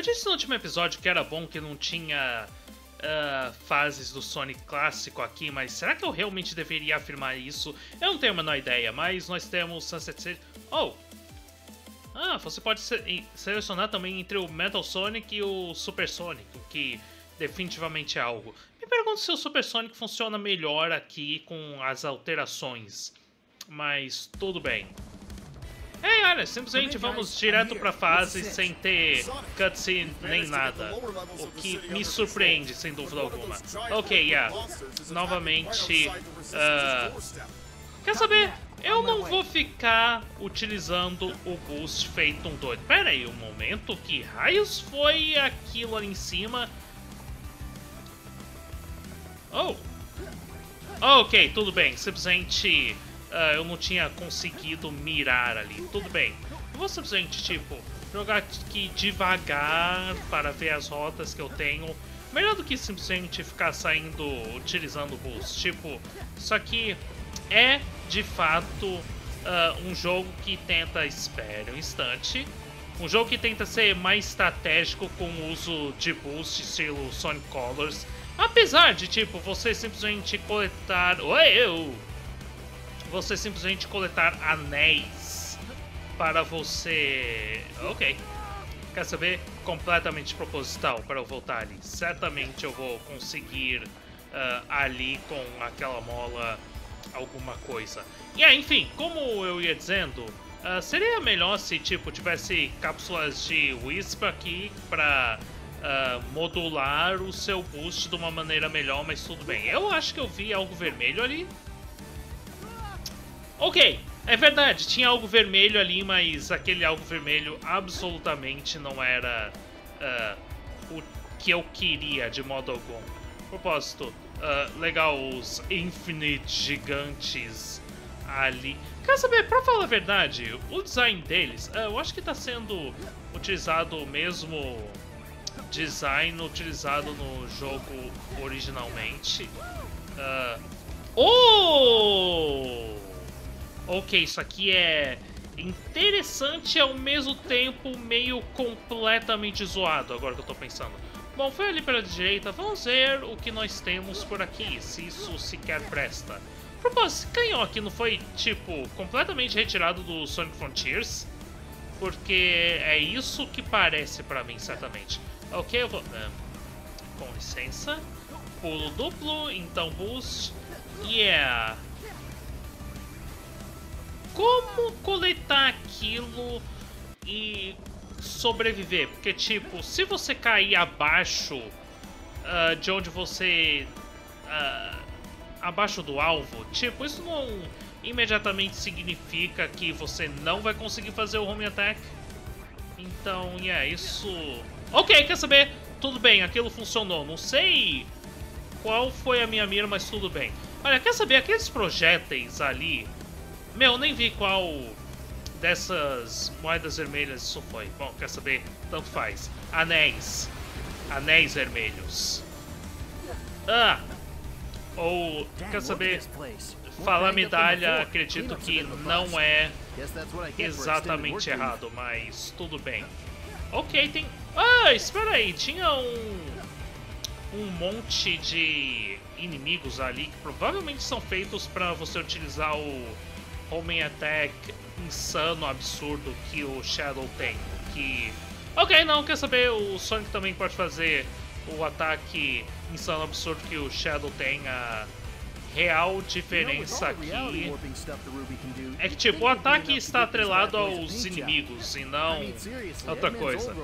Eu disse no último episódio que era bom que não tinha uh, fases do Sonic clássico aqui, mas será que eu realmente deveria afirmar isso? Eu não tenho a menor ideia, mas nós temos Sunset City. Oh! Ah, você pode se selecionar também entre o Metal Sonic e o Super Sonic, o que definitivamente é algo. Me pergunto se o Super Sonic funciona melhor aqui com as alterações, mas tudo bem. É, olha, simplesmente vamos direto pra fase sem ter cutscene nem nada. O que me surpreende, sem dúvida alguma. Ok, yeah. Novamente. Uh, quer saber? Eu não vou ficar utilizando o boost feito um doido. Pera aí um momento, que raios foi aquilo ali em cima? Oh! Ok, tudo bem. Simplesmente uh, eu não tinha conseguido mirar ali. Tudo bem. Eu vou simplesmente, tipo, jogar aqui devagar para ver as rotas que eu tenho. Melhor do que simplesmente ficar saindo utilizando boost. Tipo, isso aqui é, de fato, uh, um jogo que tenta... Espere um instante. Um jogo que tenta ser mais estratégico com o uso de boost estilo Sonic Colors. Apesar de, tipo, você simplesmente coletar... Oi, eu você simplesmente coletar anéis para você... Ok. Quer saber? Completamente proposital para eu voltar ali. Certamente eu vou conseguir uh, ali com aquela mola alguma coisa. E yeah, enfim, como eu ia dizendo, uh, seria melhor se tipo tivesse cápsulas de Wisp aqui para uh, modular o seu boost de uma maneira melhor, mas tudo bem. Eu acho que eu vi algo vermelho ali. Ok, é verdade, tinha algo vermelho ali, mas aquele algo vermelho absolutamente não era uh, o que eu queria de modo algum. Propósito, uh, legal os Infinite gigantes ali. Quer saber, pra falar a verdade, o design deles, uh, eu acho que tá sendo utilizado o mesmo design utilizado no jogo originalmente. Uh, oh! Ok, isso aqui é interessante e ao mesmo tempo meio completamente zoado, agora que eu tô pensando. Bom, foi ali pela direita, vamos ver o que nós temos por aqui, se isso sequer presta. Propósito, esse canhão aqui não foi, tipo, completamente retirado do Sonic Frontiers? Porque é isso que parece pra mim, certamente. Ok, eu vou... Uh, com licença. Pulo duplo, então boost. Yeah como coletar aquilo e sobreviver? Porque, tipo, se você cair abaixo uh, de onde você. Uh, abaixo do alvo, tipo, isso não imediatamente significa que você não vai conseguir fazer o home attack. Então, yeah, isso. Ok, quer saber? Tudo bem, aquilo funcionou. Não sei qual foi a minha mira, mas tudo bem. Olha, quer saber? Aqueles projéteis ali meu, nem vi qual dessas moedas vermelhas isso foi. Bom, quer saber? Tanto faz. Anéis. Anéis vermelhos. Ah! Ou, quer saber? Falar medalha, acredito que não é exatamente errado, mas tudo bem. Ok, tem... Ah, espera aí, tinha um... Um monte de inimigos ali que provavelmente são feitos para você utilizar o homem attack insano, absurdo que o Shadow tem. Que. Ok, não, quer saber? O Sonic também pode fazer o ataque insano, absurdo que o Shadow tem. A real diferença aqui é que, tipo, o ataque está atrelado aos inimigos e não outra coisa.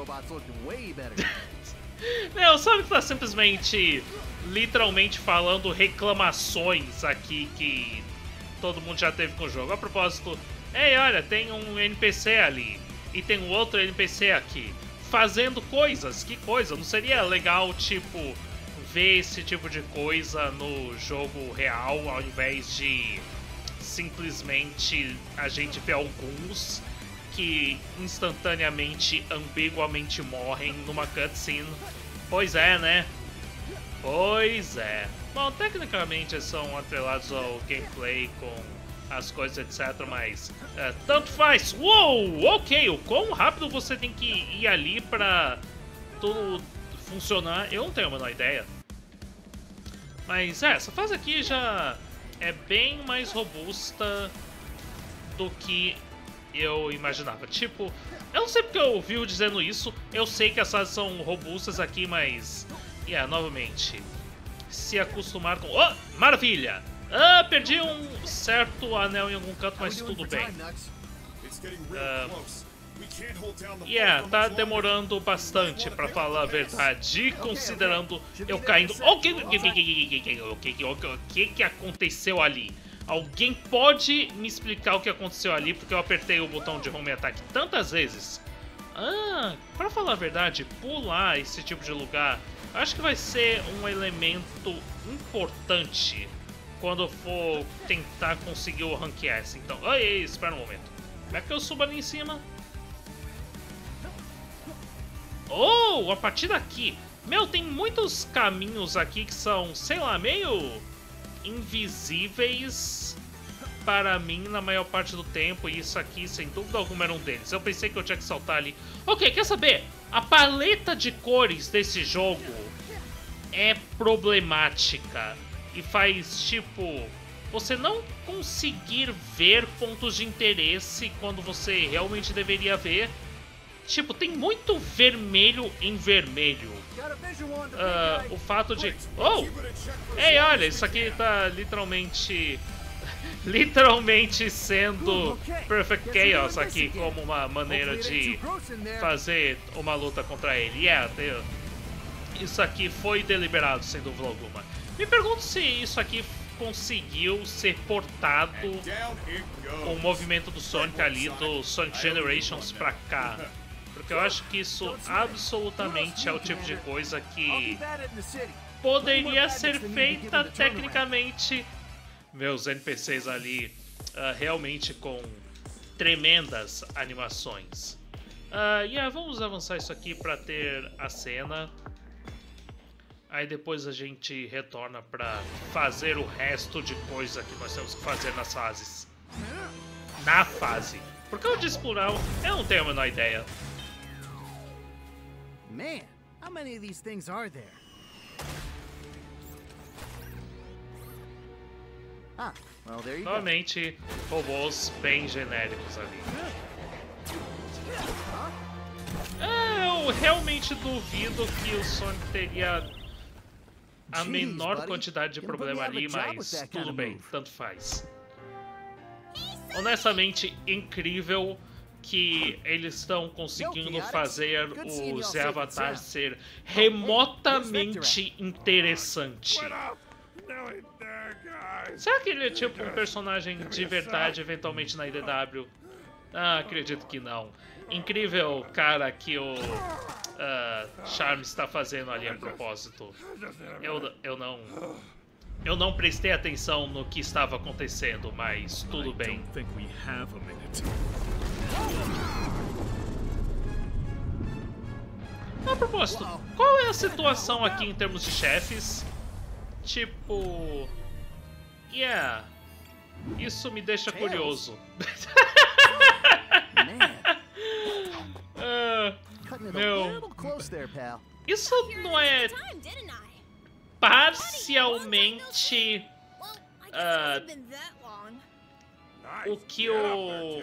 Não, o Sonic está simplesmente, literalmente falando reclamações aqui que todo mundo já teve com o jogo. A propósito, ei, olha, tem um NPC ali e tem um outro NPC aqui fazendo coisas. Que coisa? Não seria legal, tipo, ver esse tipo de coisa no jogo real ao invés de simplesmente a gente ver alguns que instantaneamente, ambiguamente morrem numa cutscene? Pois é, né? Pois é. Bom, tecnicamente são atrelados ao gameplay com as coisas, etc, mas é, tanto faz. Uou, ok, o quão rápido você tem que ir ali pra tudo funcionar, eu não tenho a menor ideia. Mas é, essa fase aqui já é bem mais robusta do que eu imaginava. Tipo, eu não sei porque eu ouvi dizendo isso, eu sei que as fases são robustas aqui, mas... Yeah, novamente, se acostumar com... Oh, maravilha! Ah, perdi um certo anel em algum canto, mas tudo bem. Uh, yeah, tá demorando bastante pra falar a verdade, considerando eu caindo... O que, o que, o que, o que, que aconteceu ali? Alguém pode me explicar o que aconteceu ali, porque eu apertei o botão de home attack tantas vezes. Ah, pra falar a verdade, pular esse tipo de lugar, acho que vai ser um elemento importante quando for tentar conseguir o Rank S. Então, ai, espera um momento. Como é que eu subo ali em cima? Oh, a partir daqui. Meu, tem muitos caminhos aqui que são, sei lá, meio invisíveis para mim na maior parte do tempo, e isso aqui, sem dúvida alguma, era um deles. Eu pensei que eu tinha que saltar ali. Ok, quer saber? A paleta de cores desse jogo é problemática e faz, tipo, você não conseguir ver pontos de interesse quando você realmente deveria ver. Tipo, tem muito vermelho em vermelho. Uh, o fato de... Oh! Ei, olha, isso aqui tá literalmente... literalmente sendo Perfect Chaos aqui como uma maneira de fazer uma luta contra ele. Yeah, isso aqui foi deliberado, sem dúvida alguma. Me pergunto se isso aqui conseguiu ser portado com o movimento do Sonic ali, do Sonic Generations pra cá. Porque eu acho que isso absolutamente é o tipo de coisa que poderia ser feita tecnicamente. Meus NPCs ali uh, realmente com tremendas animações. Uh, yeah, vamos avançar isso aqui para ter a cena. Aí depois a gente retorna para fazer o resto de coisa que nós temos que fazer nas fases. Na fase. Porque eu disse plural, eu não tenho a menor ideia. Man, how many of these things are there? Ah, well, there you Novamente, robôs bem genéricos ali. É, eu realmente duvido que o Sonic teria a menor quantidade de problema ali, mas tudo bem, tanto faz. Honestamente, incrível que eles estão conseguindo fazer o Zé Avatar ser remotamente interessante. Será que ele é tipo um personagem de verdade eventualmente na IDW? Ah, acredito que não. Incrível cara que o uh, Charm está fazendo ali a propósito. Eu, eu não... Eu não prestei atenção no que estava acontecendo, mas tudo bem. A propósito, qual é a situação aqui em termos de chefes? Tipo... Yeah... Isso me deixa curioso. Meu. Isso não é parcialmente uh, o que o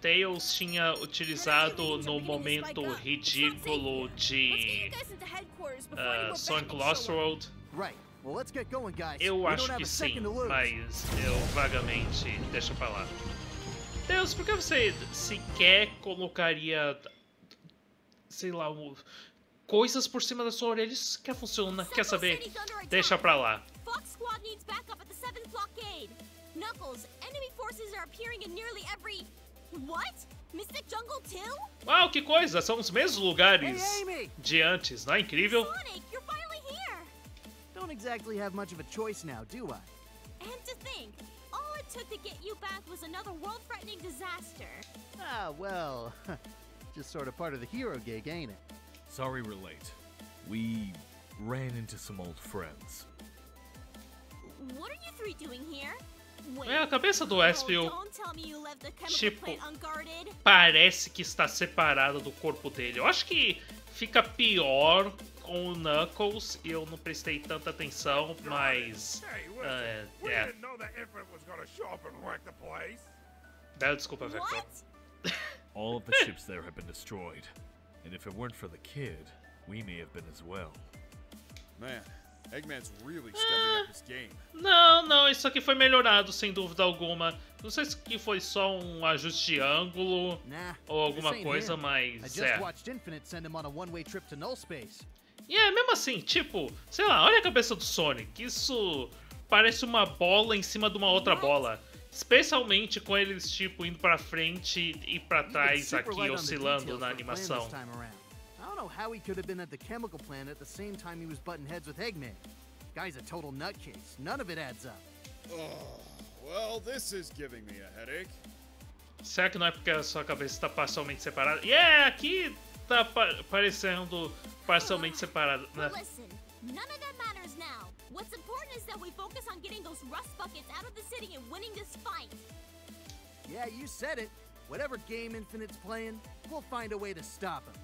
Tails. Tinha utilizado no momento ridículo de uh, Sonic Lost World? Eu acho que sim, mas eu vagamente deixa pra lá. Deus, por que você sequer colocaria sei lá, coisas por cima da sua orelha. Isso que funciona. Quer saber? Deixa pra lá. Fox Squad needs backup at the seventh blockade. Knuckles, enemy forces are appearing in nearly every... What? Mystic Jungle too? Uau, que coisa! São os mesmos lugares de antes, não é incrível? Sonic, you're finally here! Don't exactly have much of a choice now, do I? And to think, all it took to get you back was another world-threatening disaster. Ah, well, Just sort of part of the hero gig, ain't it? Sorry we're late. We ran into some old friends. What are you three doing here? É, a cabeça do Espio, tipo, parece que está separada do corpo dele. Eu acho que fica pior com o Knuckles. Eu não prestei tanta atenção, mas. Uh, é. Bela desculpa, Vector. All of the ships there have been destroyed. And if it weren't for the kid, we may have been as well. Man, Eggman's really stepping up his game. Não, não, isso aqui foi melhorado sem dúvida alguma. Não sei se que foi só um ajuste de ângulo Nah, ou alguma coisa, him. I mas just é. watched Infinite send him on a one-way trip to null space. E é mesmo assim, tipo, sei lá, olha a cabeça do Sonic. Isso parece uma bola em cima de uma outra bola. Especialmente com eles, tipo, indo pra frente e pra trás aqui, oscilando na animação. I don't know how he could have been at the chemical plant at the same time he was butting heads with Eggman. Guy's a total nutcase. None of it adds up. Oh, well, this is giving me a headache. Será que não é porque a sua cabeça está parcialmente separada? E é, aqui tá pa parecendo parcialmente separada. Well, né? listen, none of that matters. What's important is that we focus on getting those rust buckets out of the city and winning this fight. Yeah, you said it. Whatever game Infinite's playing, we'll find a way to stop him.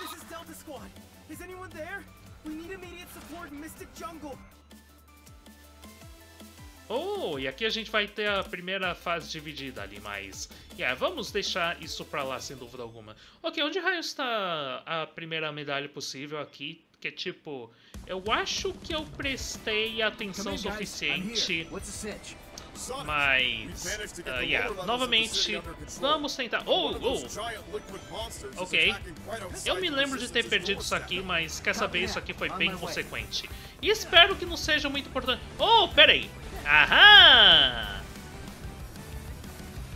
This is Delta Squad. Is anyone there? We need immediate support in Mystic Jungle. Oh, e aqui a gente vai ter a primeira fase dividida ali, mas... Yeah, vamos deixar isso pra lá, sem dúvida alguma. Ok, onde raio está a primeira medalha possível aqui? Porque, tipo, eu acho que eu prestei atenção suficiente... Mas, uh, yeah, novamente, vamos tentar... Oh, oh, ok. Eu me lembro de ter perdido isso aqui, mas quer saber, isso aqui foi bem consequente. E espero que não seja muito importante... Oh, peraí! Aham!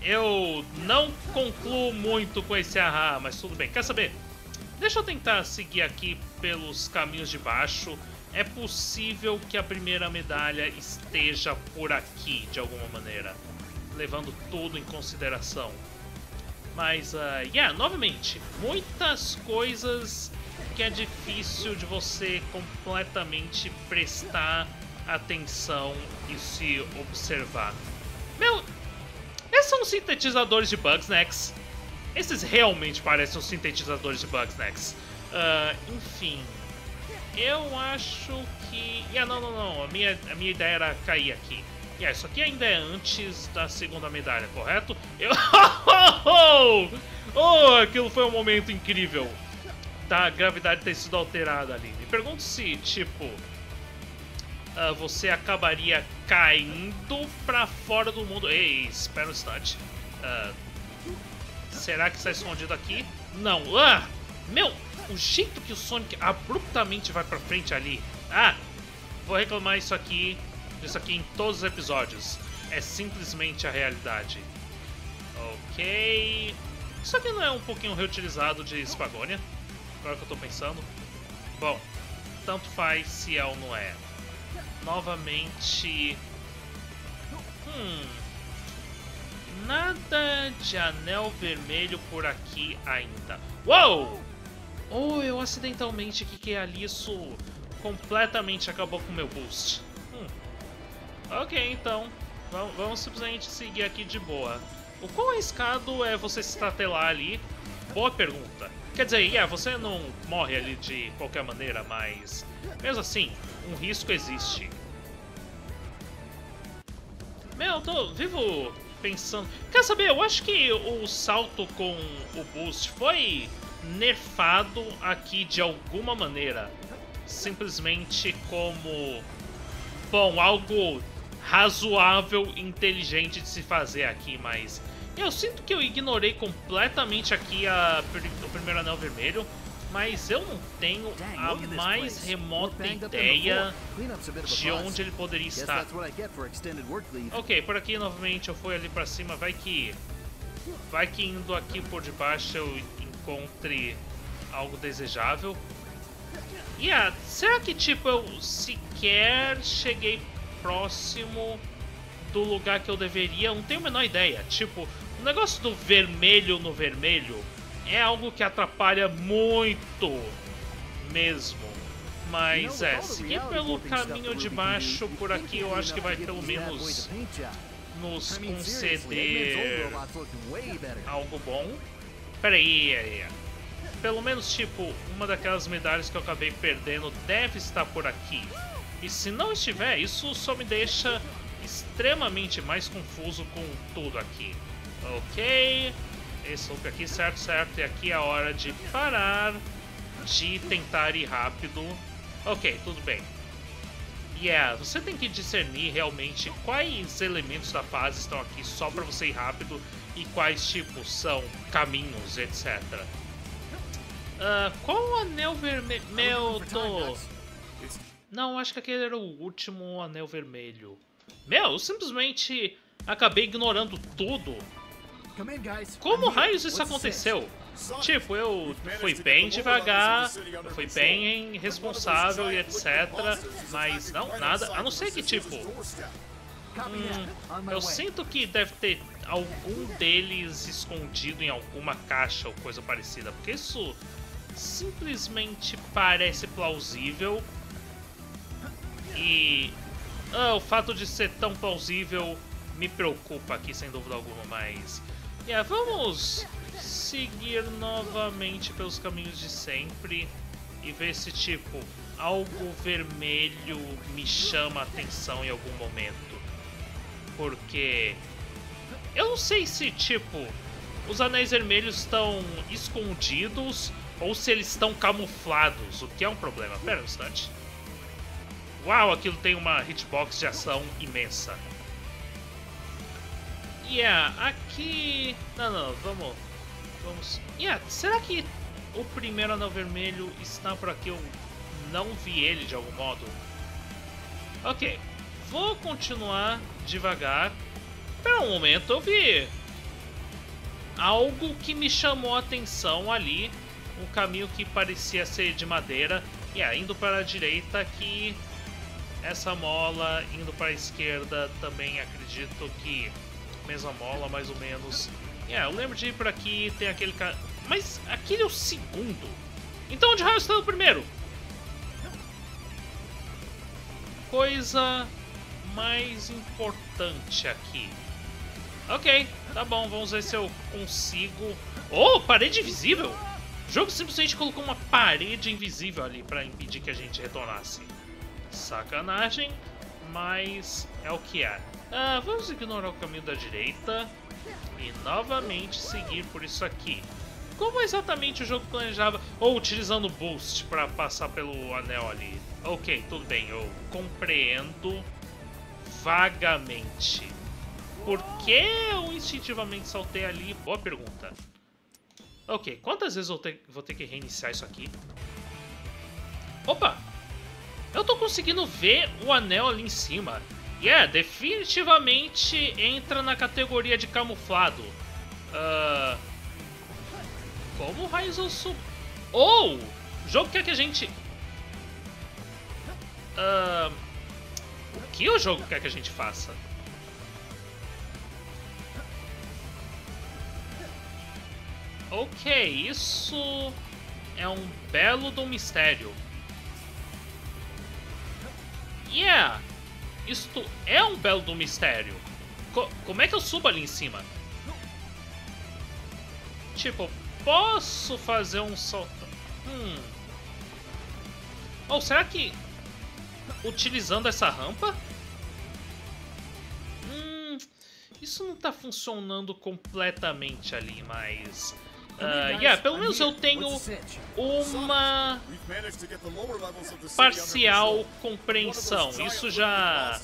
Eu não concluo muito com esse ahá, mas tudo bem. Quer saber? Deixa eu tentar seguir aqui pelos caminhos de baixo. É possível que a primeira medalha esteja por aqui, de alguma maneira. Levando tudo em consideração. Mas, uh, yeah, novamente, muitas coisas que é difícil de você completamente prestar atenção e se observar. Meu, esses são sintetizadores de Bugsnax. Esses realmente parecem os sintetizadores de Bugsnax. Ah, enfim, eu acho que... Yeah, não, não, não, a minha, a minha ideia era cair aqui. Yeah, isso aqui ainda é antes da segunda medalha, correto? Eu... oh, aquilo foi um momento incrível. Da gravidade ter sido alterada ali. Me pergunto se, tipo... ah, você acabaria caindo pra fora do mundo. Ei, espera um instante. Ah, será que está escondido aqui? Não. Ah! Meu, o jeito que o Sonic abruptamente vai pra frente ali. Ah! Vou reclamar isso aqui, isso aqui em todos os episódios. É simplesmente a realidade. Ok. Isso aqui não é um pouquinho reutilizado de Spagonia? Agora que eu tô pensando. Bom, tanto faz se é ou não é. Novamente. Hum. Nada de anel vermelho por aqui ainda. Uou! Oh, eu acidentalmente quiquei ali, isso completamente acabou com o meu boost. Hum. Ok, então. Vamos, vamos simplesmente seguir aqui de boa. O quão arriscado é você se estatelar ali? Boa pergunta. Quer dizer, yeah, você não morre ali de qualquer maneira, mas... Mesmo assim, um risco existe. Meu, eu tô vivo pensando... Quer saber, eu acho que o salto com o boost foi nerfado aqui de alguma maneira. Simplesmente como... Bom, algo razoável e inteligente de se fazer aqui, mas... Eu sinto que eu ignorei completamente aqui a, o primeiro anel vermelho, mas eu não tenho a mais remota ideia de onde ele poderia estar. Ok, por aqui novamente eu fui ali pra cima, vai que... Vai que indo aqui por debaixo eu encontre algo desejável. E ah, será que tipo eu sequer cheguei próximo do lugar que eu deveria? Não tenho a menor ideia. Tipo, o negócio do vermelho no vermelho é algo que atrapalha muito mesmo. Mas é, seguir pelo caminho de baixo por aqui eu acho que vai pelo menos nos conceder algo bom. Pera aí, aí, aí. pelo menos, tipo, uma daquelas medalhas que eu acabei perdendo deve estar por aqui. E se não estiver, isso só me deixa extremamente mais confuso com tudo aqui. Ok, esse loop aqui, certo, certo, e aqui é a hora de parar, de tentar ir rápido. Ok, tudo bem. Yeah, você tem que discernir realmente quais elementos da fase estão aqui só para você ir rápido e quais tipos são caminhos, etc. Uh, qual o anel vermelho? Meu, tô... Não, acho que aquele era o último anel vermelho. Meu, eu simplesmente acabei ignorando tudo. Como raios isso aconteceu? Tipo, eu fui bem devagar, eu fui bem responsável e etc. Mas não, nada. A não ser que, tipo. Hum, eu sinto que deve ter algum deles escondido em alguma caixa ou coisa parecida. Porque isso simplesmente parece plausível. E ah, o fato de ser tão plausível me preocupa aqui, sem dúvida alguma, mas... Yeah, vamos seguir novamente pelos caminhos de sempre e ver se, tipo, algo vermelho me chama a atenção em algum momento. Porque... Eu não sei se, tipo, os anéis vermelhos estão escondidos ou se eles estão camuflados, o que é um problema. Pera um instante. Uau, aquilo tem uma hitbox de ação imensa. Yeah, aqui... Não, não, vamos... Vamos... Yeah, será que o primeiro anel vermelho está por aqui? Eu não vi ele de algum modo. Ok, vou continuar devagar. Espera um momento, eu vi algo que me chamou a atenção ali. Um caminho que parecia ser de madeira. E yeah, indo para a direita que essa mola indo para a esquerda também acredito que mesma mola, mais ou menos. É, yeah, eu lembro de ir por aqui, tem aquele cara... Mas aquele é o segundo. Então onde raio está o primeiro? Coisa mais importante aqui. Ok, tá bom, vamos ver se eu consigo... Oh, parede invisível! O jogo simplesmente colocou uma parede invisível ali para impedir que a gente retornasse. Sacanagem, mas é o que é. Ah, vamos ignorar o caminho da direita e novamente seguir por isso aqui. Como exatamente o jogo planejava? Ou utilizando boost para passar pelo anel ali? Ok, tudo bem, eu compreendo vagamente. Por que eu instintivamente saltei ali? Boa pergunta. Ok, quantas vezes eu te vou ter que reiniciar isso aqui? Opa! Eu tô conseguindo ver o anel ali em cima. E é, definitivamente entra na categoria de camuflado. Uh, como raios eu sou... Ou! Oh, o jogo quer que a gente... Uh, o que o jogo quer que a gente faça? Ok, isso é um belo do mistério. Yeah! Isto é um belo do mistério. Co como é que eu subo ali em cima? Tipo, posso fazer um salto... Hum... Ou oh, será que... Utilizando essa rampa? Hum... Isso não tá funcionando completamente ali, mas... Uh, yeah, pelo menos eu tenho uma parcial compreensão. Isso já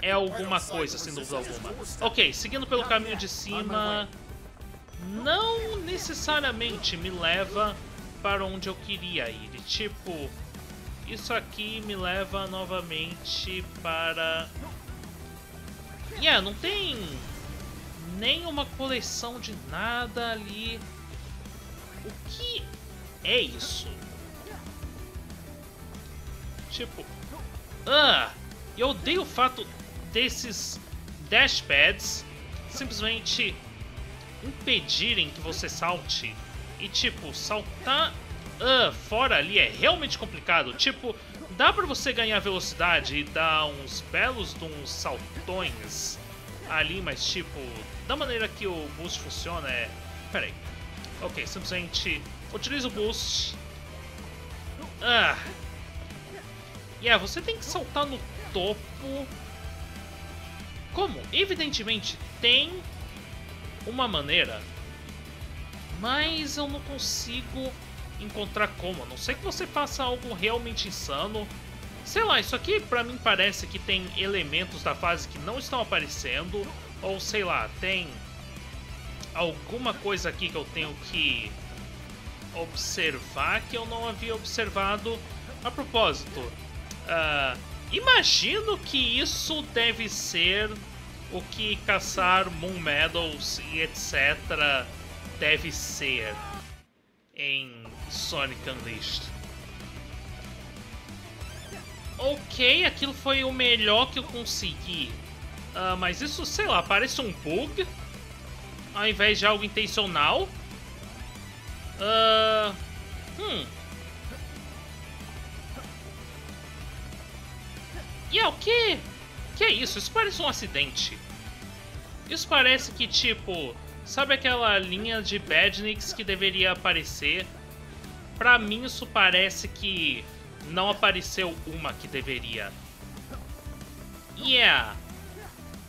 é alguma coisa, sem dúvida alguma. Ok, seguindo pelo caminho de cima, não necessariamente me leva para onde eu queria ir. Tipo, isso aqui me leva novamente para... Yeah, não tem nenhuma coleção de nada ali o que é isso? Tipo... Ah! Eu odeio o fato desses dashpads simplesmente impedirem que você salte. E tipo, saltar ah, fora ali é realmente complicado. Tipo, dá pra você ganhar velocidade e dar uns belos uns saltões ali, mas tipo, da maneira que o boost funciona é... Peraí. Ok, simplesmente Utiliza o boost. Ah. Yeah, você tem que saltar no topo. Como? Evidentemente tem uma maneira. Mas eu não consigo encontrar como. A não sei que você faça algo realmente insano. Sei lá, isso aqui pra mim parece que tem elementos da fase que não estão aparecendo. Ou sei lá, tem alguma coisa aqui que eu tenho que observar que eu não havia observado. A propósito, uh, imagino que isso deve ser o que caçar Moon Medals e etc. deve ser em Sonic Unleashed. Ok, aquilo foi o melhor que eu consegui. Uh, mas isso, sei lá, parece um bug ao invés de algo intencional. Uh, hum. E é o que? Que é isso? Isso parece um acidente. Isso parece que, tipo, sabe aquela linha de Badniks que deveria aparecer? Pra mim, isso parece que não apareceu uma que deveria. Yeah.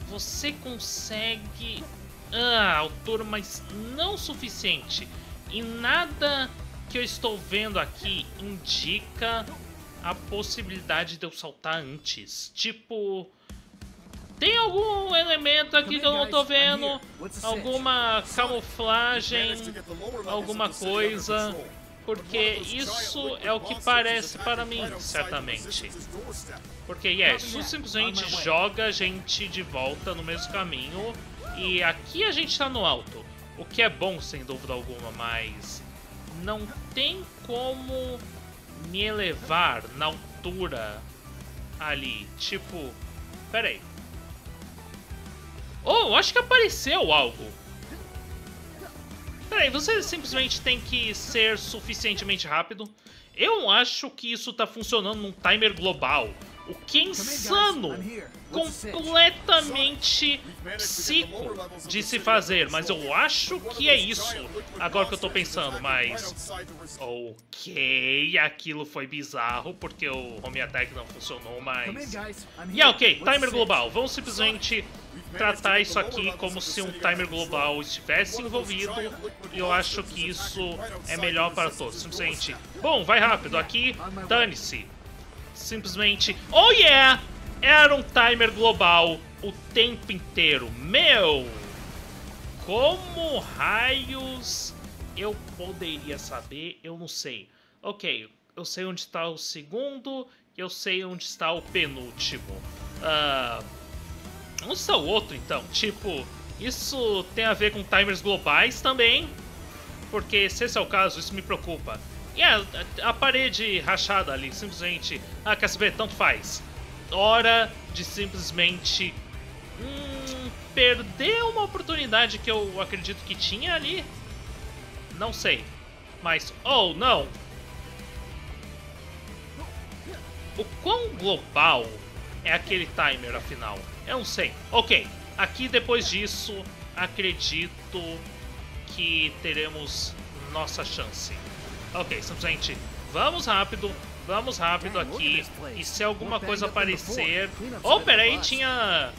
Você consegue ah, altura, mas não suficiente. E nada que eu estou vendo aqui indica a possibilidade de eu saltar antes. Tipo, tem algum elemento aqui que eu não tô vendo? Alguma camuflagem? Alguma coisa? Porque isso é o que parece para mim, certamente. Porque, yeah, isso simplesmente joga a gente de volta no mesmo caminho e aqui a gente está no alto, o que é bom sem dúvida alguma, mas não tem como me elevar na altura ali. Tipo, peraí. Oh, acho que apareceu algo. Peraí, você simplesmente tem que ser suficientemente rápido. Eu acho que isso está funcionando num timer global. O que é insano! Completamente psico de se fazer, mas eu acho que é isso. Agora que eu tô pensando, mas... Ok, aquilo foi bizarro, porque o Home Attack não funcionou, mas... E yeah, ok, timer global. Vamos simplesmente tratar isso aqui como se um timer global estivesse envolvido e eu acho que isso é melhor para todos. Simplesmente, bom, vai rápido, aqui, dane-se simplesmente, oh yeah, era um timer global o tempo inteiro. Meu, como raios eu poderia saber? Eu não sei. Ok, eu sei onde está o segundo, eu sei onde está o penúltimo. Uh, onde está o outro então? Tipo, isso tem a ver com timers globais também? Porque se esse é o caso, isso me preocupa. E a, a, parede rachada ali, simplesmente. Ah, quer saber? Tanto faz. Hora de simplesmente. Hum, perder uma oportunidade que eu acredito que tinha ali. Não sei. Mas. Oh, não! O quão global é aquele timer, afinal? Eu não sei. Ok, aqui depois disso, acredito que teremos nossa chance. Ok, simplesmente vamos rápido, vamos rápido aqui. E se alguma coisa aparecer... Oh, peraí, tinha...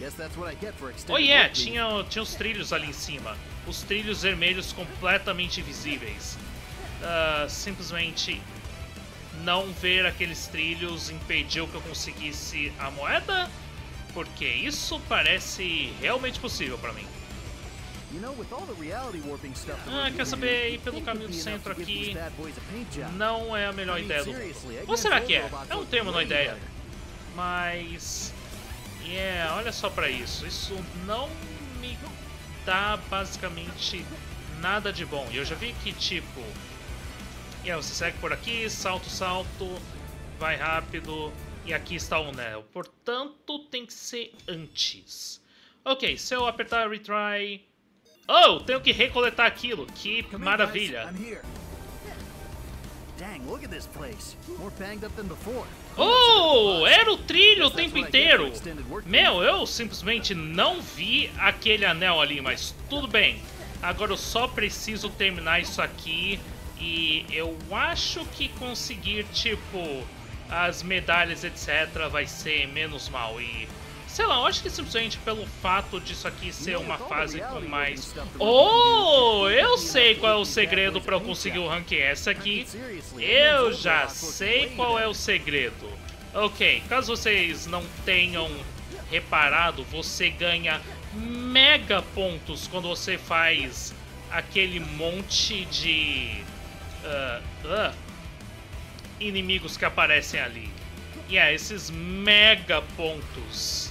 Oh, yeah, tinha, tinha os trilhos ali em cima. Os trilhos vermelhos completamente visíveis. Uh, simplesmente não ver aqueles trilhos impediu que eu conseguisse a moeda? Porque isso parece realmente possível para mim. Ah, quer saber, ir pelo caminho do centro aqui não é a melhor ideia do mundo. Ou será que é? Eu não tenho a menor ideia. Mas... Yeah, olha só pra isso. Isso não me dá basicamente nada de bom. E eu já vi que, tipo... Yeah, você segue por aqui, salto, salto, vai rápido... E aqui está o Neo. Portanto, tem que ser antes. Ok, se eu apertar retry, Oh, tenho que recoletar aquilo. Que maravilha. Oh, era o trilho o tempo inteiro. Meu, eu simplesmente não vi aquele anel ali, mas tudo bem. Agora eu só preciso terminar isso aqui E eu acho que conseguir, tipo, as medalhas, etc., vai ser menos mal. E sei lá, eu acho que simplesmente pelo fato disso aqui ser uma fase com mais. Oh! Eu sei qual é o segredo para eu conseguir o rank S aqui. Eu já sei qual é o segredo. Ok, caso vocês não tenham reparado, você ganha mega pontos quando você faz aquele monte de uh, uh, inimigos que aparecem ali. E é, esses mega pontos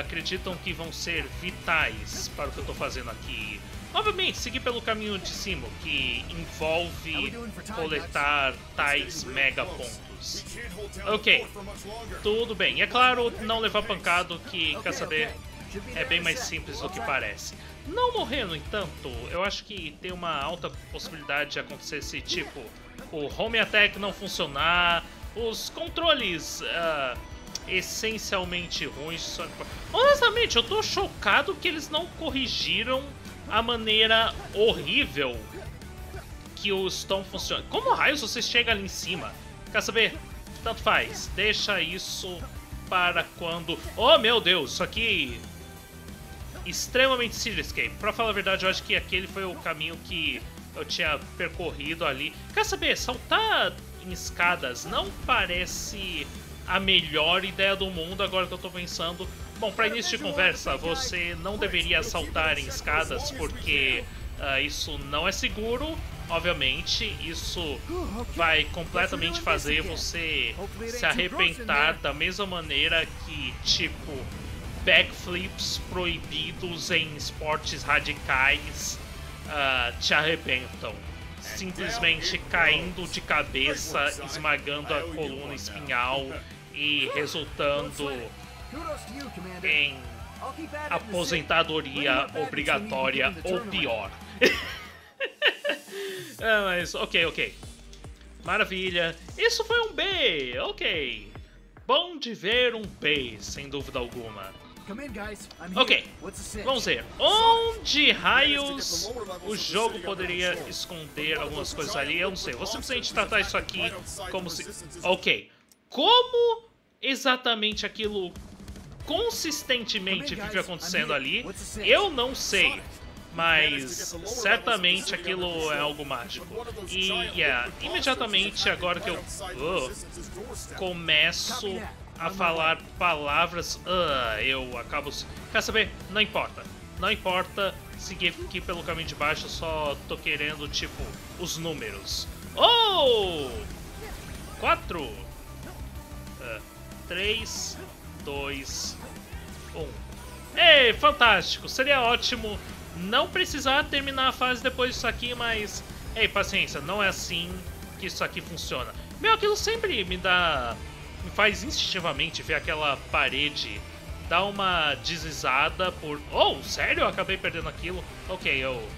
acreditam que vão ser vitais para o que eu estou fazendo aqui. Obviamente, seguir pelo caminho de cima, que envolve coletar tais mega pontos. Ok, tudo bem. E é claro, não levar pancado, que, quer saber, é bem mais simples do que parece. Não morrer, no entanto, eu acho que tem uma alta possibilidade de acontecer esse tipo, o home attack não funcionar, os controles uh, essencialmente ruins. Honestamente, eu tô chocado que eles não corrigiram a maneira horrível que o Stone funciona. Como raios você chega ali em cima? Quer saber? Tanto faz. Deixa isso para quando... Oh, meu Deus! Isso aqui... Extremamente Game. Pra falar a verdade, eu acho que aquele foi o caminho que eu tinha percorrido ali. Quer saber? Saltar em escadas não parece a melhor ideia do mundo agora que eu tô pensando. Bom, para início de conversa, você não deveria saltar em escadas porque uh, isso não é seguro. Obviamente, isso vai completamente fazer você se arrepentar da mesma maneira que, tipo, backflips proibidos em esportes radicais uh, te arrebentam simplesmente caindo de cabeça, esmagando a coluna espinhal e resultando em aposentadoria obrigatória ou pior. é, mas ok, ok. Maravilha. Isso foi um B, ok. Bom de ver um B, sem dúvida alguma. Ok, vamos ver. Onde raios o jogo poderia esconder algumas coisas ali? Eu não sei. Vou simplesmente tratar isso aqui como se... Ok como exatamente aquilo consistentemente fica acontecendo ali, eu não sei. Mas certamente aquilo é algo mágico. E yeah, imediatamente agora que eu uh, começo a falar palavras, uh, eu acabo. Quer saber? Não importa. Não importa seguir aqui pelo caminho de baixo, eu só tô querendo, tipo, os números. Oh! quatro. 3, 2, 1. Ei, fantástico! Seria ótimo não precisar terminar a fase depois disso aqui, mas... Ei, paciência, não é assim que isso aqui funciona. Meu, aquilo sempre me dá... Me faz instintivamente ver aquela parede dar uma deslizada por... Oh, sério? Eu acabei perdendo aquilo? Ok, eu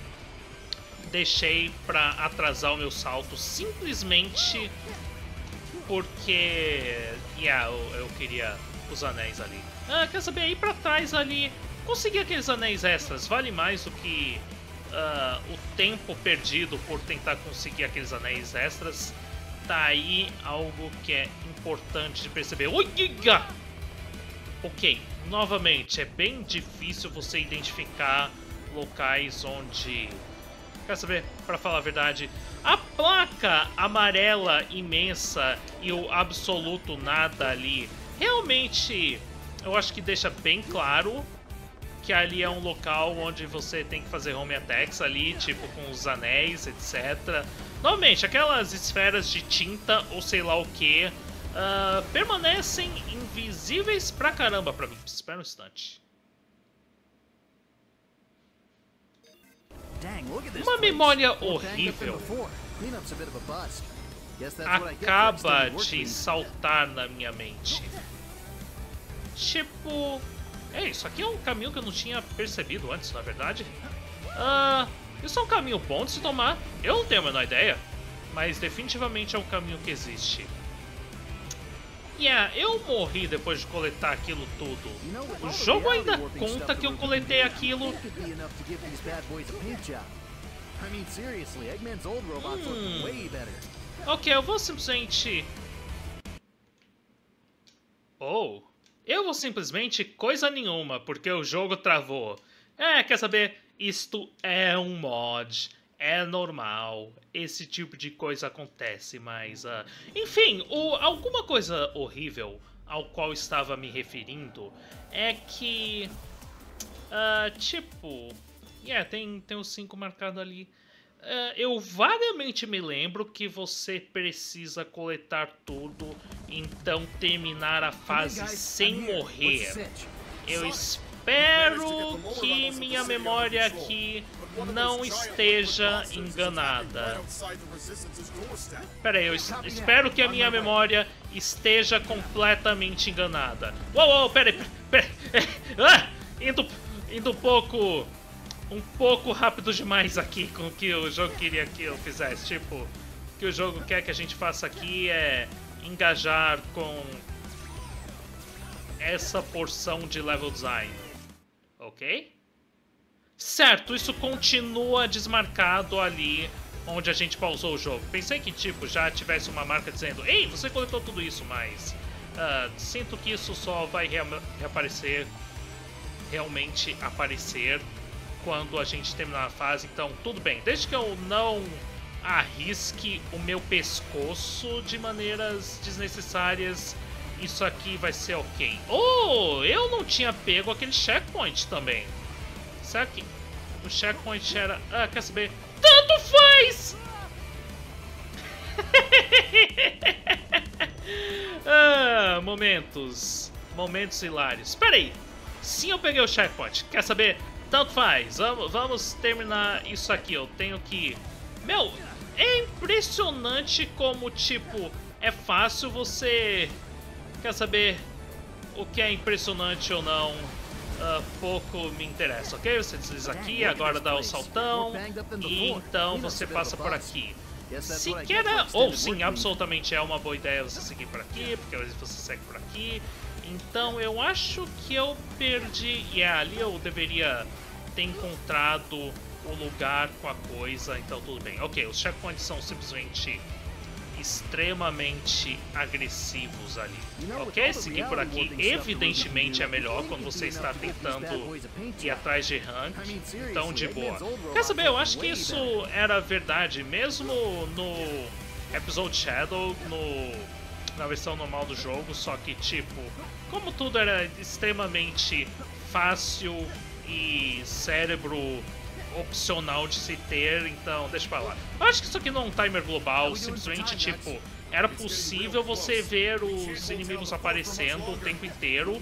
deixei pra atrasar o meu salto simplesmente porque Yeah, eu, eu queria os anéis ali. Ah, quer saber? Aí pra trás ali, conseguir aqueles anéis extras vale mais do que uh, o tempo perdido por tentar conseguir aqueles anéis extras tá aí algo que é importante de perceber. Oiga! Ok, novamente, é bem difícil você identificar locais onde... Quer saber? Para falar a verdade, a placa amarela imensa e o absoluto nada ali, realmente, eu acho que deixa bem claro que ali é um local onde você tem que fazer home attacks ali, tipo com os anéis, etc. Novamente, aquelas esferas de tinta ou sei lá o que uh, permanecem invisíveis pra caramba pra mim. Espera um instante. Uma memória horrível acaba de saltar na minha mente. Tipo... É, isso aqui é um caminho que eu não tinha percebido antes, na verdade. Ah... Isso é um caminho bom de se tomar? Eu não tenho a menor ideia. Mas definitivamente é um caminho que existe. Yeah, eu morri depois de coletar aquilo tudo. O jogo ainda conta que eu coletei aquilo. Better. Ok, eu vou simplesmente. Ou. eu vou simplesmente coisa nenhuma, porque o jogo travou. É, quer saber? Isto é um mod. É normal. Esse tipo de coisa acontece, mas. ah, enfim, o, alguma coisa horrível ao qual estava me referindo é que. ah, tipo. Yeah, tem, tem os cinco marcado ali. Ah, eu vagamente me lembro que você precisa coletar tudo, então terminar a fase sem morrer. Eu espero que minha memória aqui não esteja enganada. Pera aí, eu es- espero que a minha memória esteja completamente enganada. Uou, uou, pera aí, pera aí. Ah, indo, indo um pouco, um pouco rápido demais aqui com o que o jogo queria que eu fizesse. Tipo, o que o jogo quer que a gente faça aqui é engajar com essa porção de level design. Ok? Certo, isso continua desmarcado ali onde a gente pausou o jogo. Pensei que, tipo, já tivesse uma marca dizendo Ei, você coletou tudo isso, mas... ah, sinto que isso só vai rea- reaparecer, realmente aparecer, quando a gente terminar a fase. Então, tudo bem. Desde que eu não arrisque o meu pescoço de maneiras desnecessárias, isso aqui vai ser ok. Oh, eu não tinha pego aquele checkpoint também. Será que o checkpoint era... Ah, quer saber? Tanto faz! ah, momentos. Momentos hilários. Espera aí. Sim, eu peguei o checkpoint. Quer saber? Tanto faz. Vamos, vamos terminar isso aqui. Eu tenho que... Meu, é impressionante como, tipo, é fácil você... Quer saber o que é impressionante ou não? Ah, pouco me interessa, ok? Você desliza aqui, agora dá o saltão, e então você passa por aqui. Sequer é... Ou sim, absolutamente é uma boa ideia você seguir por aqui, porque às vezes você segue por aqui. Então eu acho que eu perdi... E yeah, ali eu deveria ter encontrado o lugar com a coisa, então tudo bem. Ok, os checkpoints são simplesmente extremamente agressivos ali. Ok? Seguir por aqui evidentemente é melhor quando você está tentando ir atrás de rank. Então, de boa. Quer saber? Eu acho que isso era verdade mesmo no Episode Shadow, no, na versão normal do jogo, só que, tipo, como tudo era extremamente fácil e cérebro opcional de se ter, então deixa pra lá. Eu acho que isso aqui não é um timer global, simplesmente tipo, era possível você ver os inimigos aparecendo o tempo inteiro,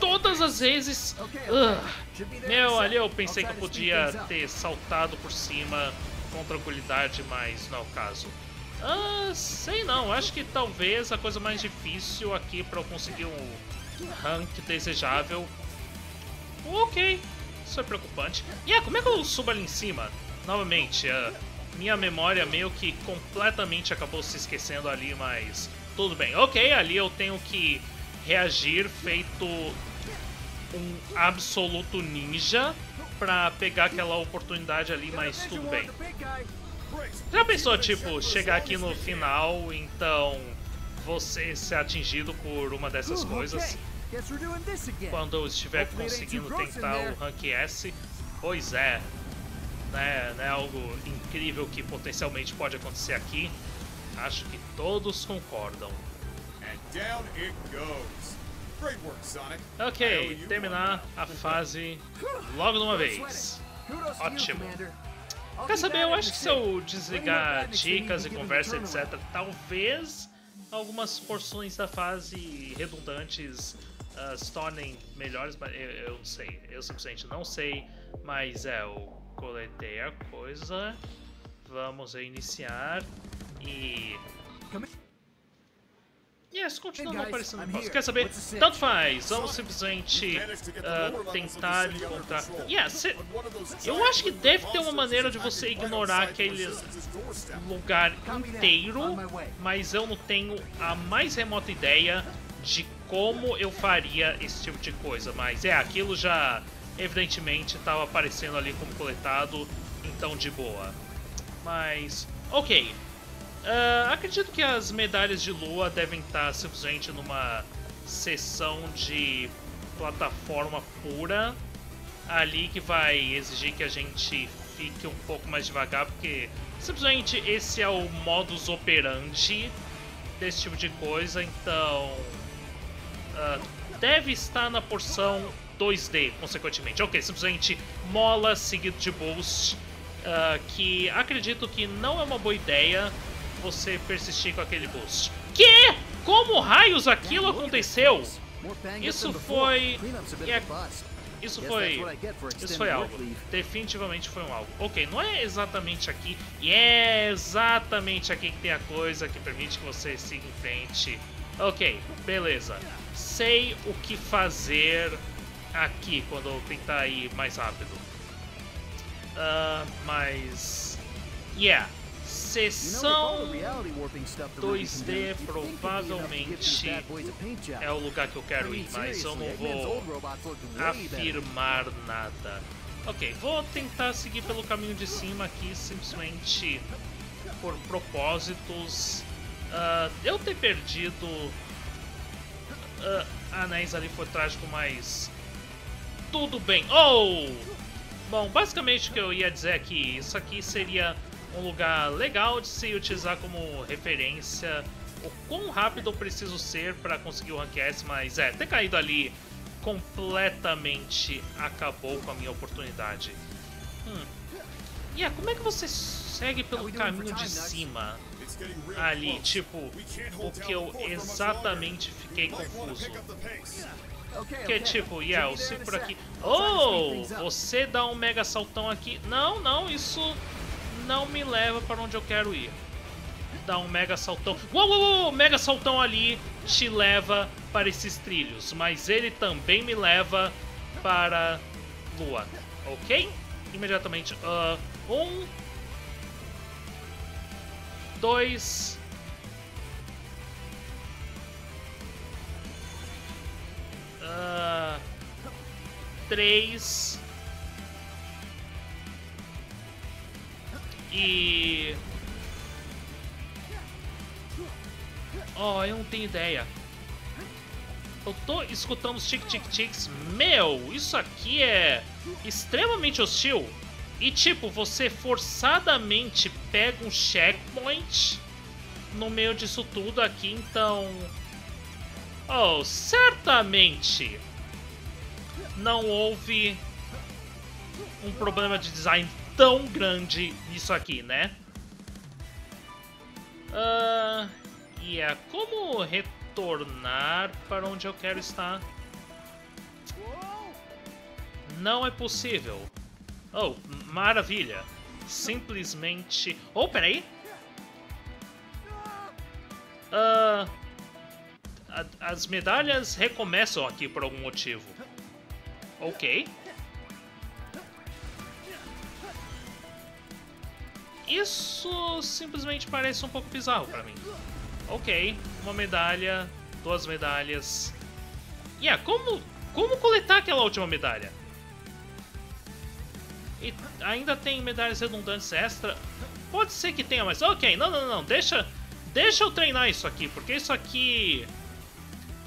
todas as vezes. Ugh. Meu, ali eu pensei que eu podia ter saltado por cima com tranquilidade, mas não é o caso. Ah, sei não, acho que talvez a coisa mais difícil aqui pra eu conseguir um rank desejável. Ok, isso é preocupante. E yeah, como é que eu subo ali em cima? Novamente, a minha memória meio que completamente acabou se esquecendo ali, mas tudo bem. Ok, ali eu tenho que reagir feito um absoluto ninja pra pegar aquela oportunidade ali, mas tudo bem. Já pensou, tipo, chegar aqui no final, então você ser atingido por uma dessas coisas? Quando eu estiver conseguindo tentar o Rank S, pois é, né, né, algo incrível que potencialmente pode acontecer aqui. Acho que todos concordam. And down it goes. Great work, Sonic. I owe Ok, terminar a fase logo de uma vez. Ótimo. Quer saber, eu acho que se eu desligar dicas e conversa, etc, talvez algumas porções da fase redundantes uh, se tornem melhores, mas eu, eu não sei, eu simplesmente não sei, mas é, eu coletei a coisa, vamos iniciar e... Yes, continua não aparecendo no. Quer saber? Tanto faz, vamos simplesmente uh, tentar encontrar... Yeah, se... eu acho que deve ter uma maneira de você ignorar aquele lugar inteiro, mas eu não tenho a mais remota ideia de como eu faria esse tipo de coisa. Mas é, aquilo já evidentemente estava aparecendo ali como coletado. então de boa. Mas, ok. Uh, acredito que as medalhas de lua devem estar simplesmente numa sessão de plataforma pura ali que vai exigir que a gente fique um pouco mais devagar, porque simplesmente esse é o modus operandi desse tipo de coisa, então uh, deve estar na porção 2D, consequentemente. Ok, simplesmente mola seguido de boost, uh, que acredito que não é uma boa ideia você persistir com aquele boost. Que? Como raios aquilo aconteceu? Isso foi... É... Isso foi... Isso foi algo. Definitivamente foi um algo. Ok, não é exatamente aqui. E é exatamente aqui que tem a coisa que permite que você siga em frente. Ok, beleza. Sei o que fazer aqui quando eu tentar ir mais rápido. Uh, mas... Yeah. Sessão 2D provavelmente é o lugar que eu quero ir, mas eu não vou afirmar nada. Ok, vou tentar seguir pelo caminho de cima aqui, simplesmente por propósitos. Uh, eu ter perdido uh, anéis ali foi trágico, mas tudo bem. Oh! Bom, basicamente o que eu ia dizer é que isso aqui seria um lugar legal de se utilizar como referência o quão rápido eu preciso ser para conseguir o Rank S, mas é, ter caído ali completamente acabou com a minha oportunidade. Hum. Yeah, como é que você segue pelo caminho de cima ali? Tipo, o que eu exatamente fiquei confuso. Que tipo, yeah, eu sigo por aqui. Oh, você dá um mega saltão aqui. Não, não, isso não me leva para onde eu quero ir. Dá um mega saltão. Uou, uou, uou, mega saltão ali te leva para esses trilhos, mas ele também me leva para Lua, ok? Imediatamente. Uh, um. Dois. Uh, três. E... Oh, eu não tenho ideia. Eu tô escutando os tic-tic-tics. Meu, isso aqui é extremamente hostil. E tipo, você forçadamente pega um checkpoint no meio disso tudo aqui, então... Oh, certamente não houve um problema de design tão grande isso aqui, né? Uh, e é como retornar para onde eu quero estar? Não é possível. Oh, maravilha. Simplesmente... Oh, peraí. Uh, as medalhas recomeçam aqui por algum motivo. Ok. Isso simplesmente parece um pouco bizarro para mim. Ok, uma medalha, duas medalhas. Yeah, como, como coletar aquela última medalha? E ainda tem medalhas redundantes extra. Pode ser que tenha, mas ok, não, não, não, deixa, deixa eu treinar isso aqui, porque isso aqui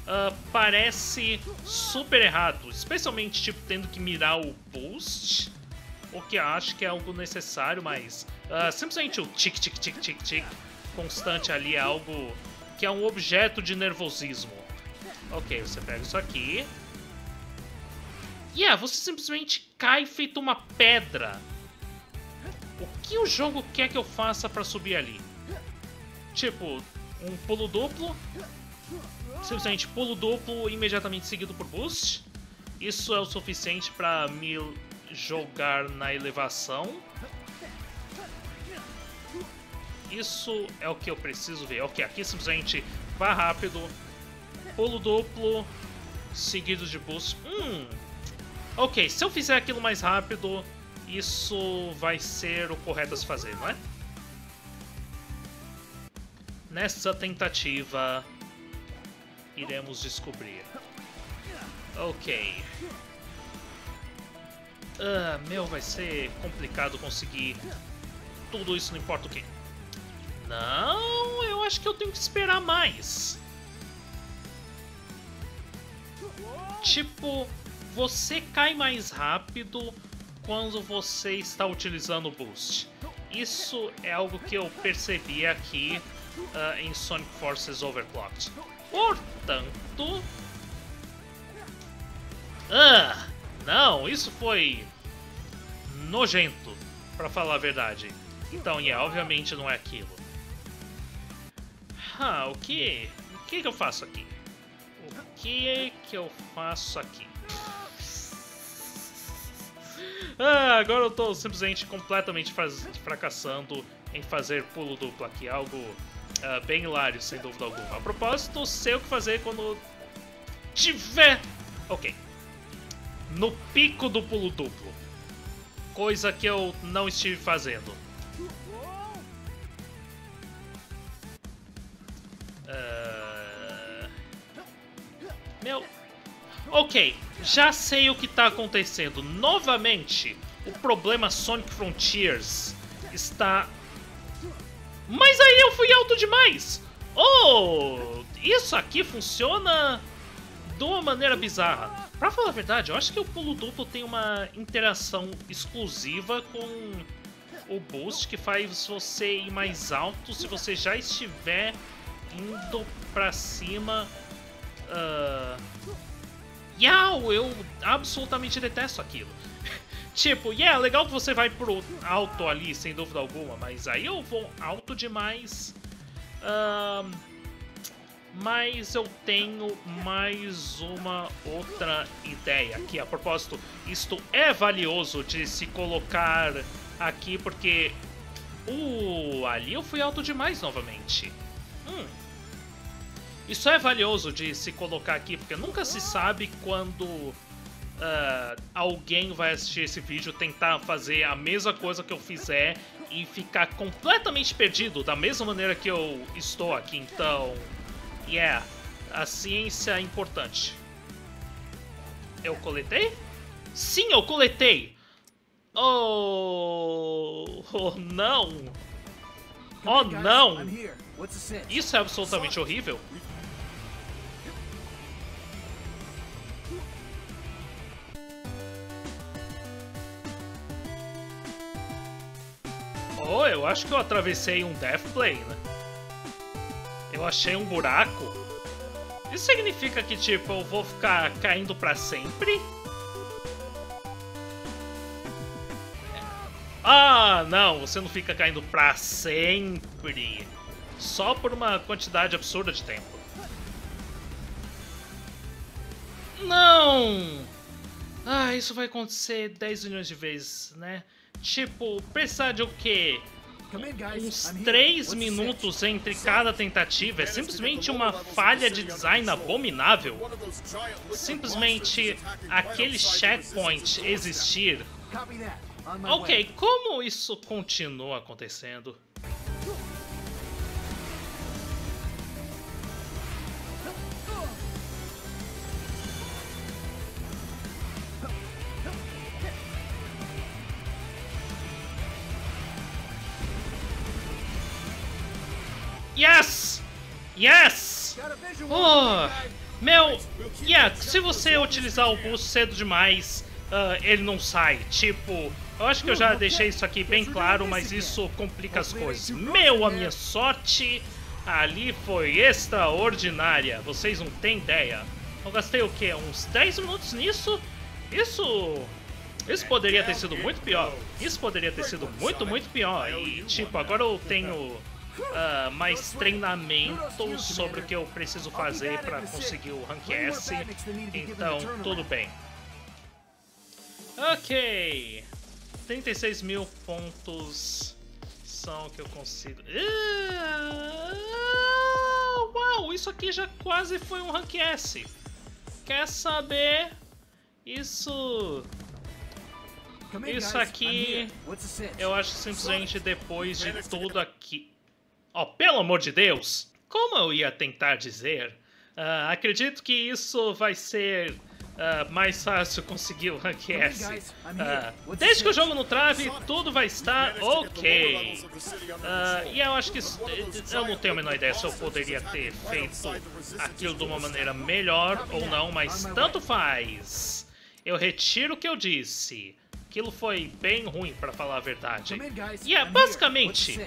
uh, parece super errado, especialmente tipo tendo que mirar o boost o que acho que é algo necessário, mas uh, simplesmente o tic tic tic tic tic constante ali é algo que é um objeto de nervosismo. Ok, você pega isso aqui. E yeah, você simplesmente cai feito uma pedra. O que o jogo quer que eu faça para subir ali? Tipo, um pulo duplo. Simplesmente pulo duplo imediatamente seguido por boost. Isso é o suficiente para me jogar na elevação. Isso é o que eu preciso ver. Ok, aqui simplesmente vá rápido, pulo duplo, seguido de boost. Hum, ok, se eu fizer aquilo mais rápido, isso vai ser o correto a se fazer, não é? Nessa tentativa, iremos descobrir. Ok. Ah, meu, vai ser complicado conseguir tudo isso, não importa o que. Não, eu acho que eu tenho que esperar mais. Tipo, você cai mais rápido quando você está utilizando o boost. Isso é algo que eu percebi aqui uh, em Sonic Forces Overclocked. Portanto... Ah, não, isso foi nojento, para falar a verdade. Então, yeah, obviamente não é aquilo. Ah, o que? O que, que eu faço aqui? O que que eu faço aqui? Ah, agora eu tô simplesmente completamente fracassando em fazer pulo duplo aqui. Algo uh, bem hilário, sem dúvida alguma. A propósito, sei o que fazer quando tiver... Ok. No pico do pulo duplo. Coisa que eu não estive fazendo. Uh... Meu... Ok, já sei o que está acontecendo. Novamente, o problema Sonic Frontiers está... Mas aí eu fui alto demais! Oh, isso aqui funciona de uma maneira bizarra. Pra falar a verdade, eu acho que o pulo duplo tem uma interação exclusiva com o boost que faz você ir mais alto se você já estiver indo pra cima. Uh... Yau, eu absolutamente detesto aquilo. tipo, yeah, legal que você vai pro alto ali, sem dúvida alguma, mas aí eu vou alto demais. Uh, mas eu tenho mais uma outra ideia aqui. A propósito, isto é valioso de se colocar aqui, porque... Uh, ali eu fui alto demais novamente. Hum, isso é valioso de se colocar aqui, porque nunca se sabe quando uh, alguém vai assistir esse vídeo tentar fazer a mesma coisa que eu fizer e ficar completamente perdido da mesma maneira que eu estou aqui. Então, yeah, a ciência é importante. Eu coletei? Sim, eu coletei! Oh, oh não! Oh não! Isso é absolutamente horrível. Oh, eu acho que eu atravessei um Death Play, né? Eu achei um buraco. Isso significa que, tipo, eu vou ficar caindo pra sempre? Ah, não, você não fica caindo pra sempre. Só por uma quantidade absurda de tempo. Não! Ah, isso vai acontecer 10 milhões de vezes, né? Tipo, precisar de o quê? Uns 3 minutos entre cada tentativa é simplesmente uma falha de design abominável. Simplesmente aquele checkpoint existir. Ok, como isso continua acontecendo? Yes! Oh, meu, yeah, se você utilizar o boost cedo demais, uh, ele não sai. Tipo, eu acho que eu já deixei isso aqui bem claro, mas isso complica as coisas. Meu, a minha sorte ali foi extraordinária. Vocês não têm ideia. Eu gastei o quê? Uns 10 minutos nisso? Isso... Isso poderia ter sido muito pior. Isso poderia ter sido muito, muito pior. E, tipo, agora eu tenho uh, mais treinamento sobre o que eu preciso fazer para conseguir o Rank S. Então, tudo bem. Ok. 36 mil pontos são que eu consigo. Uh, uau, isso aqui já quase foi um Rank S. Quer saber? Isso isso aqui, eu acho simplesmente depois de tudo aqui... Oh, pelo amor de Deus! Como eu ia tentar dizer, uh, acredito que isso vai ser uh, mais fácil conseguir o Rank S. Uh, desde que o jogo no trave, tudo vai estar ok. E eu acho que eu não tenho a menor ideia se eu poderia ter feito aquilo de uma maneira melhor ou não, mas tanto faz. Eu retiro o que eu disse. Aquilo foi bem ruim, para falar a verdade. E é basicamente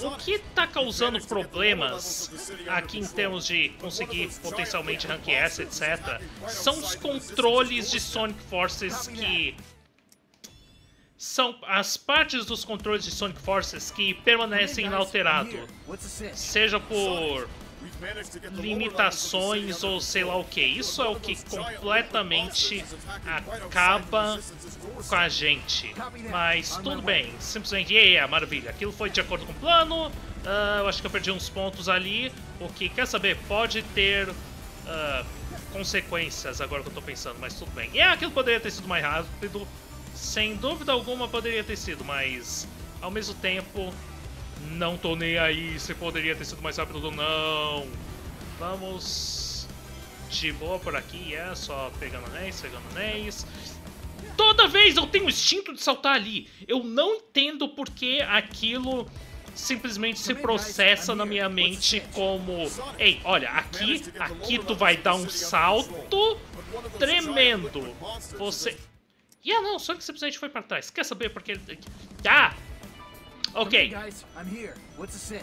o que está causando problemas aqui em termos de conseguir potencialmente rank S, etc., são os controles de Sonic Forces que... São as partes dos controles de Sonic Forces que permanecem inalterados. Seja por limitações ou sei lá o que. Isso é o que completamente acaba com a gente. Mas tudo bem, simplesmente, yeah, maravilha. Aquilo foi de acordo com o plano. Uh, eu acho que eu perdi uns pontos ali. O que, quer saber, pode ter uh, consequências agora que eu tô pensando, mas tudo bem. E yeah, aquilo poderia ter sido mais rápido. Sem dúvida alguma poderia ter sido, mas ao mesmo tempo não tô nem aí se poderia ter sido mais rápido ou não. Vamos de boa por aqui, é só pegando anéis, pegando anéis. Toda vez eu tenho o instinto de saltar ali. Eu não entendo porque aquilo simplesmente se processa na minha mente como... Ei, olha, aqui, aqui tu vai dar um salto tremendo. Você... E yeah, não, só que simplesmente foi pra trás. Quer saber porque... Ah! Ok.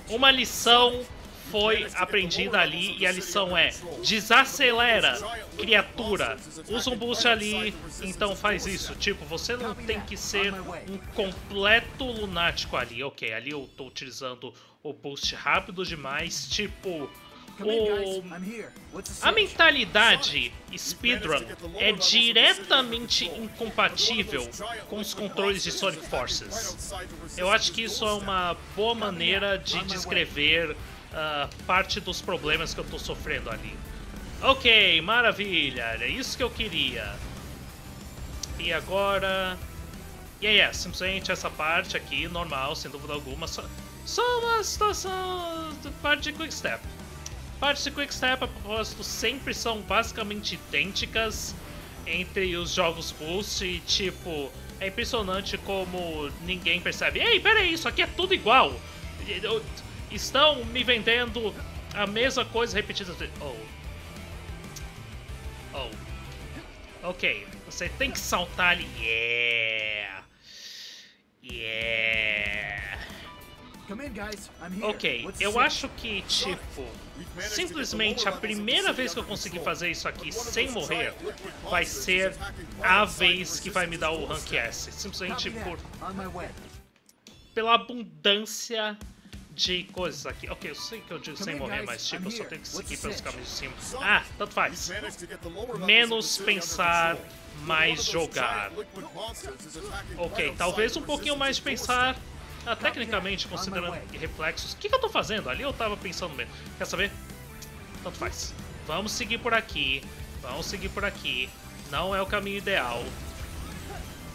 Uma lição foi aprendida ali e a lição é desacelera, criatura. Usa um boost ali, então faz isso. Tipo, você não tem que ser um completo lunático ali. Ok, ali eu tô utilizando o boost rápido demais, tipo... O... A mentalidade speedrun é diretamente incompatível com os controles de Sonic Forces. Eu acho que isso é uma boa maneira de descrever uh, parte dos problemas que eu estou sofrendo ali. Ok, maravilha, é isso que eu queria. E agora... E yeah, yeah, simplesmente essa parte aqui, normal, sem dúvida alguma, só, só uma situação de parte de Quick Step. Partes de Quick Step, a propósito, sempre são basicamente idênticas entre os jogos Boost e, tipo, é impressionante como ninguém percebe. Ei, peraí, isso aqui é tudo igual! Estão me vendendo a mesma coisa repetida. Oh. Oh. Ok, você tem que saltar ali. Yeah! Yeah! Ok, eu acho que, tipo, simplesmente a primeira vez que eu conseguir fazer isso aqui sem morrer vai ser a vez que vai me dar o Rank S. Simplesmente por... Pela abundância de coisas aqui. Ok, eu sei que eu digo sem morrer, mas tipo, eu só tenho que seguir pelos caminhos de cima. Ah, tanto faz. Menos pensar, mais jogar. Ok, talvez um pouquinho mais de pensar, ah, tecnicamente, considerando reflexos. O que, que, eu tô fazendo? Ali eu tava pensando mesmo. Quer saber? Tanto faz. Vamos seguir por aqui. Vamos seguir por aqui. Não é o caminho ideal.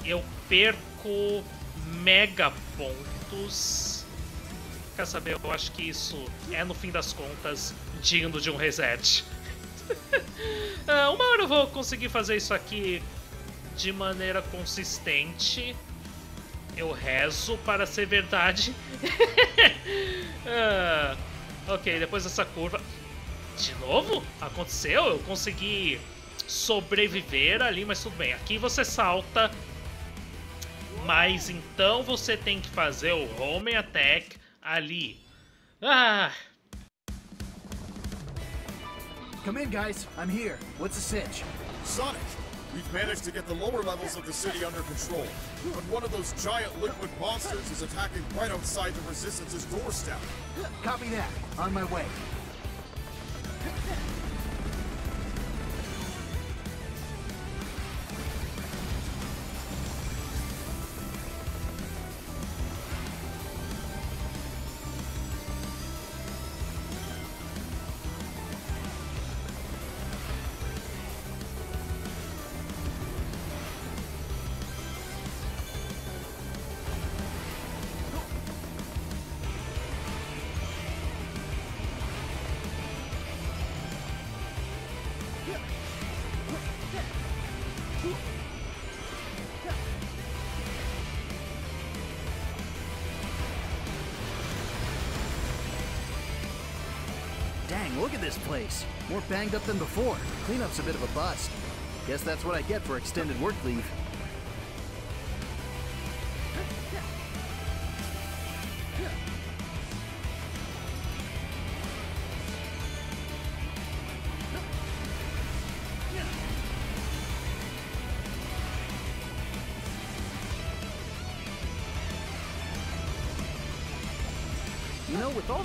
Eu perco mega pontos Quer saber? Eu acho que isso é, no fim das contas, digno de um reset. uh, uma hora eu vou conseguir fazer isso aqui de maneira consistente. Eu rezo para ser verdade. uh, ok, depois dessa curva... De novo? Aconteceu? Eu consegui sobreviver ali, mas tudo bem. Aqui você salta, mas então você tem que fazer o home attack ali. Ah! Come in, guys. I'm here. What's the sitch? Sonic, we've managed to get the lower levels of the city under control. But one of those giant liquid monsters is attacking right outside the Resistance's doorstep. Copy that. On my way. This place. More banged up than before. Cleanup's a bit of a bust. Guess that's what I get for extended work leave.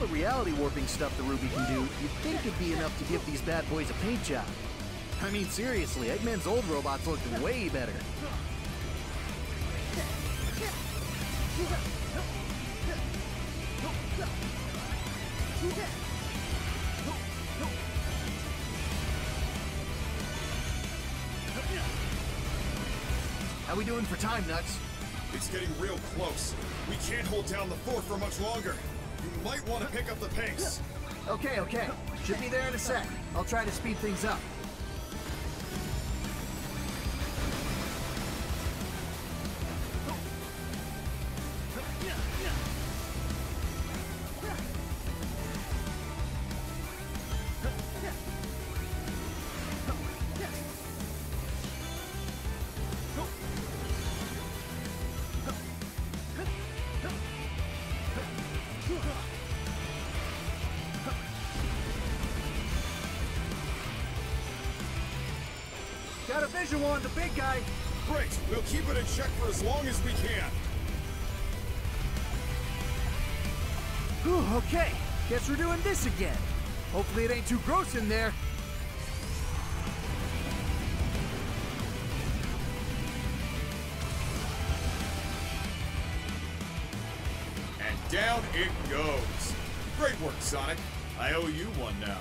Reality warping stuff the Ruby can do, you'd think it'd be enough to give these bad boys a paint job. I mean, seriously, Eggman's old robots looked way better. How we doing for time, Nuts? It's getting real close. We can't hold down the fort for much longer. You might want to pick up the pace. Okay, okay. Should be there in a sec. I'll try to speed things up. Check for as long as we can. Whew, okay. Guess we're doing this again. Hopefully it ain't too gross in there. And down it goes. Great work, Sonic. I owe you one now.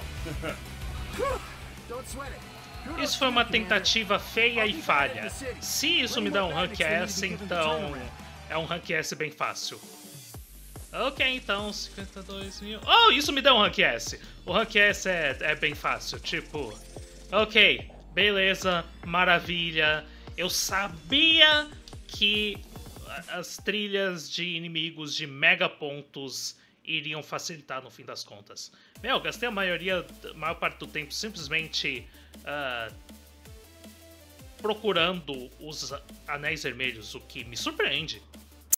Don't sweat it. Isso foi uma tentativa feia e falha. Se isso me dá um rank S, então é um rank S bem fácil. Ok, então 52 mil. Oh, isso me deu um rank S. O rank S é, é bem fácil. Tipo, ok, beleza, maravilha. Eu sabia que as trilhas de inimigos de mega pontos iriam facilitar no fim das contas. Meu, gastei a maioria, a maior parte do tempo simplesmente ah, procurando os anéis vermelhos, o que me surpreende.